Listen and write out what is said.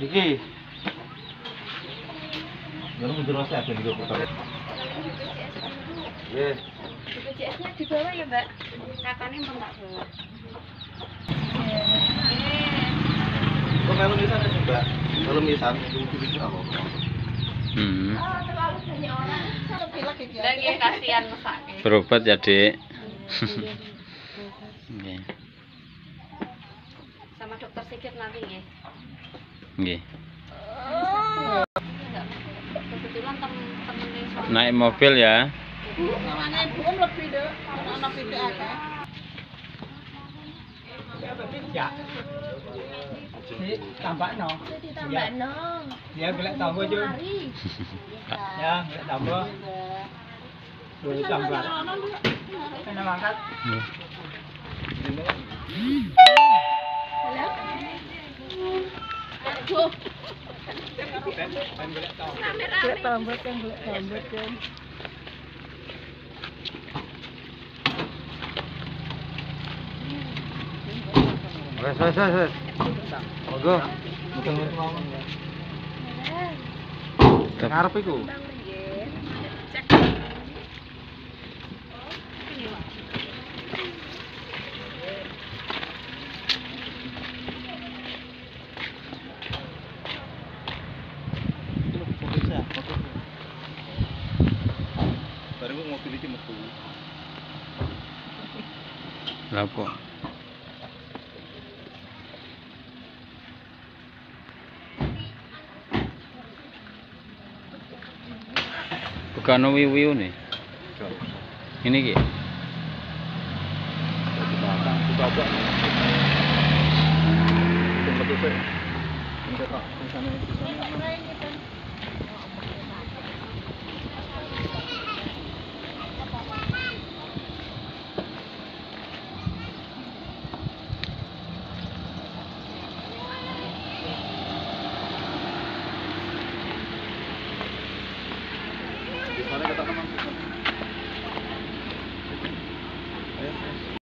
Iki. Lalu mundur rasa ada di putar. Yes. BPJS-nya di bawah ya, Mbak. Kakaknya pun tak bawa. Kok melu misan aja, Mbak? Melu misan itu itu apa? Hmm. Mesake. Berobat ya, Dek. Nggih. Sama dokter sikit nanti ya. Nggih. Naik mobil ya. tambah no Ditambah nong. dia gelek tambah je ya gelek tambah. Dua tambah. Kena mangkat gelek tambah kan kan Wes wes wes wes. Monggo. Ngomong. Ngarep iku. Mobil iki metu. Lah? Bukan wiwi nih. Ini ki.